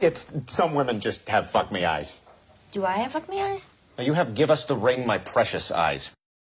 It's some women just have fuck me eyes. Do I have fuck me eyes? Now you have give us the ring, my precious eyes.